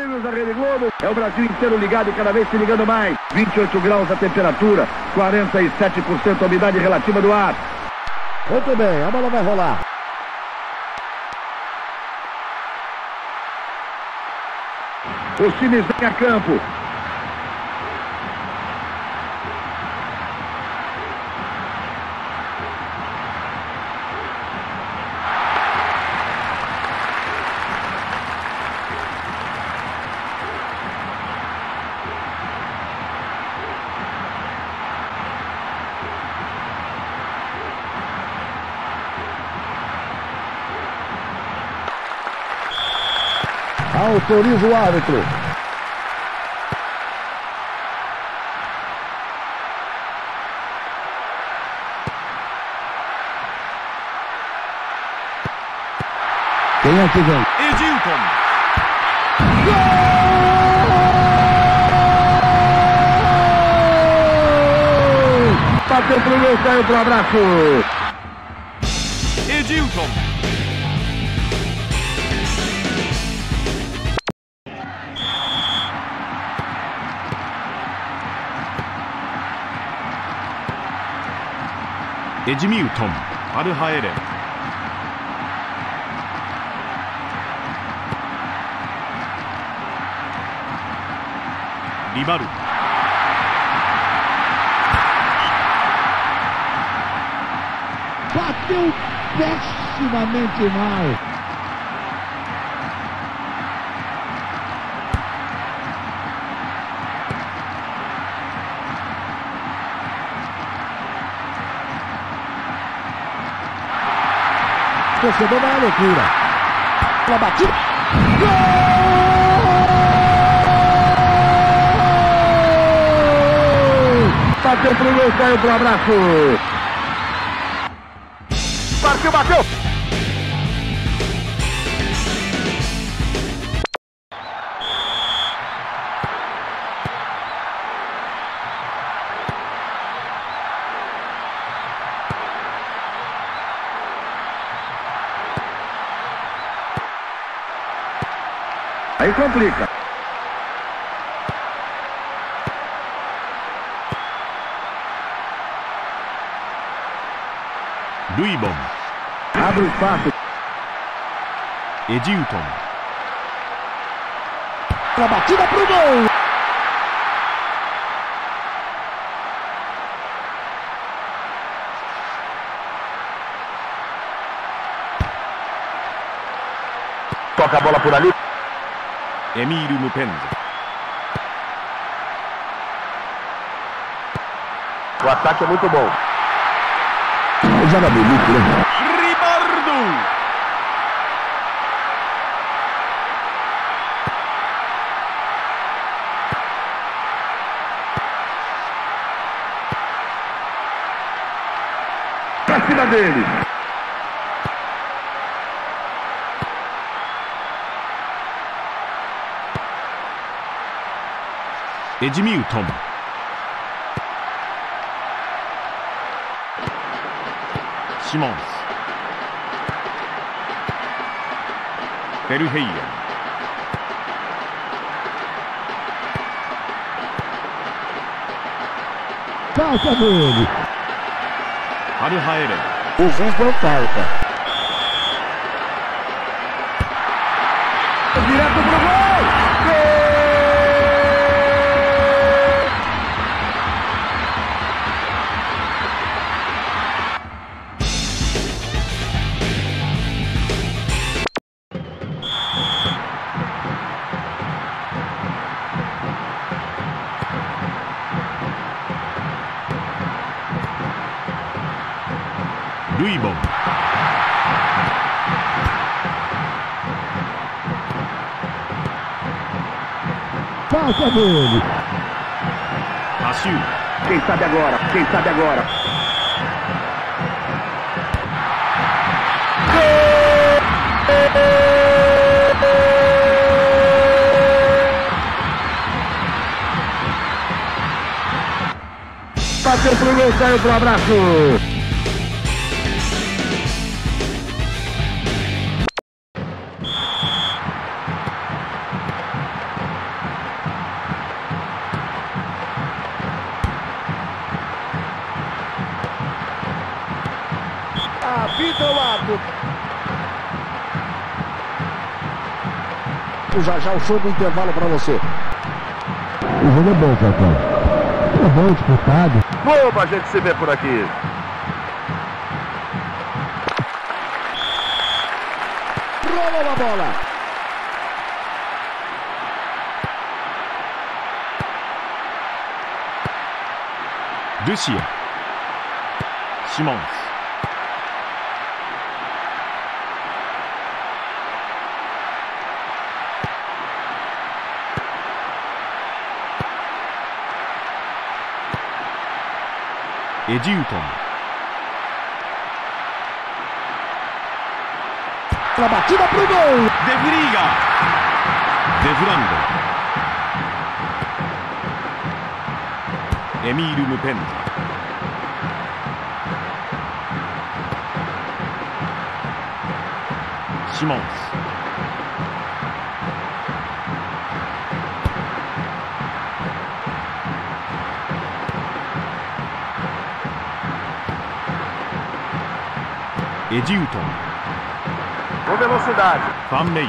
barulhos da Rede Globo. É o Brasil inteiro ligado e cada vez se ligando mais. 28 graus a temperatura, 47% a umidade relativa do ar. Muito bem, a bola vai rolar. Os times vêm a campo. Autoriza o árbitro. Quem é que vem? Edilton. Bateu pro gol, saiu pro abraço. Edilton. エジミュートンアルハエレンリバルバッテン péssimamente Torcedor da loucura. Pela batida. Gol! Bateu pro gol, saiu pro abraço. Partiu, bateu. Aí complica. Luibon. Abre o espaço. Edilton. Pela batida pro gol. Toca a bola por ali. Emílio Mupenza. O ataque é muito bom. Joga bonito, né? Ribardo. Pra cima dele. エジミウトン。シモンス。フェルヘイエン。ファルハエレン。Luibon. Falta dele. Asiu. Quem sabe agora? Quem sabe agora? Bateu pro gol, saiu pro abraço. Já já o show do intervalo para você. O jogo é bom, Cacau. É bom, disputado. Boba, a gente se vê por aqui. Rola a bola. ルシエジウトン.デフリーガー。デフランド。エミール・ムペンザシモンスエジウトン Com velocidade. ファンメ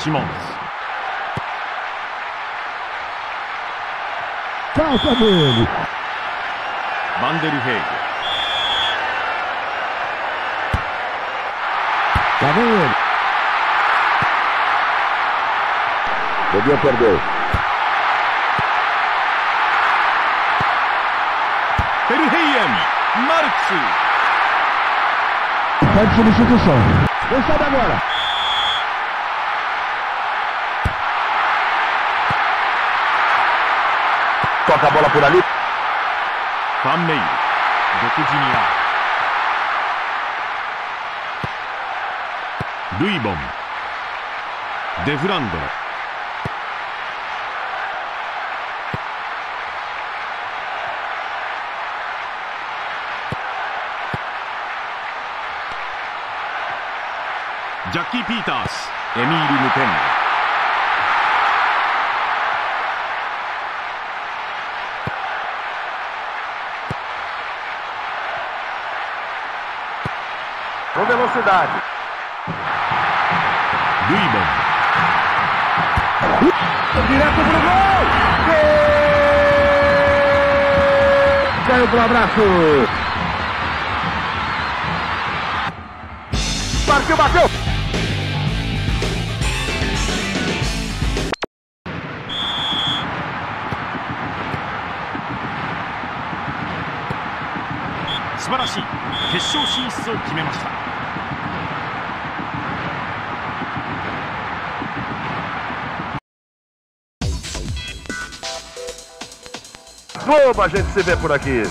Simões. Calça dele. Vander Hegel. Tá vendo? Podia perder. Terheyen, Marx. Pode substituição. Deixado agora. Toca a bola por ali. ファンメイル独自にアウルイボンデフランドジャッキー・ピータースエミール・ムペン com velocidade. Lima, Direto pro gol! Gol! Caiu pro abraço! Partiu, bateu! Boba, a gente se vê por aqui.